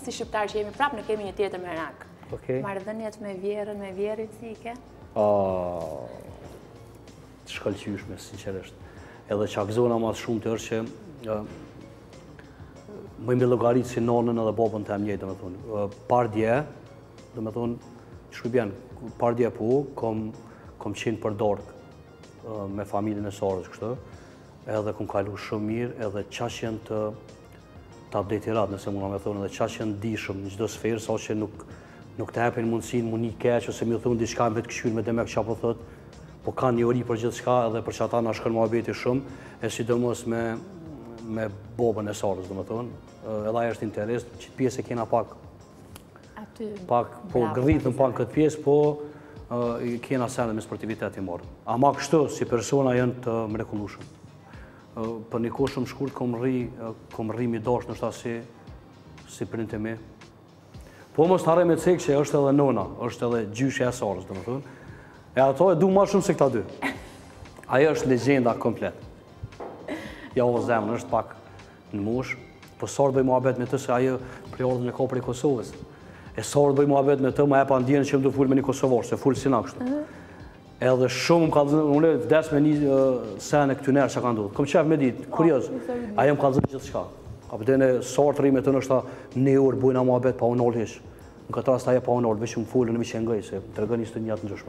Si shqiptarë që jemi prapë, ne kemi një tjetër merak. Okay. Marrëdhëniet me vjehrrën, me vjehrrit, si i ke? Oh, të shkëlqyshme, sinqerisht. Edhe ça gëzona ma së shumti është që uh, muj me i llogaritë si nonën edhe babën tem njejtë, domethonë. Uh, pardje, domethonë, qysh po bjen, pardje po, kom, kom qenë për darkë uh, me familjen e Sarës, kështu, edhe kom kalu shumë mirë, edhe qaq janë të Update-irat, nëse mund me thonë edhe qaq janë dijshëm në çdo sferë, sa që nuk nuk të hepin mundësinë m'u ni keq, ose me thonë diçka me të këqyrë me demek ça po thot, po kanë njohuri për gjithçka edhe për qata na shkon muhabeti shumë, e sidomos me, me babën e Sarës, domethonë, edhe ai është interist, qit pjesë e kena pak, Aty, pak, po grritëm pak këtë pjesë, po uh, kena sene me sportivitet i marrë. Ama kështu, si persona, janë të mrekullushëm. Për një kohë shumë shkurt kom mrri, kom mrri me i dashtë noshta si, si prindët e mi. Po mos të harroj me cekë që është edhe nona, është edhe gjyshja e Sarës, domethonë. E atë e du ma shumë se këta dy. Ajo është legenda komplet. Ja o zemër, është pak në moshë, po sa herë bëj muhabet me të se ajo prejardhjen e ka prej Kosovës. E sa herë bëj muhabet me të, ma jep ndjenjën që jom tu folë me një kosovare, se fol si na kështu. Mhm. Edhe shumë më kallëzon, unë vdes me ni sene këtyneherë ça kanë ndodhë. Kom qef me ditë, kurioz, ajo m'kallëzon gjithçka. A për dene sa herë rri me të noshta një orë bojna muhabet pa u nalë hiç. Në këtë rast ajo pa u nalë, veç më fol, unë veç e ngoj, se tregon një stë njatë ngjashme.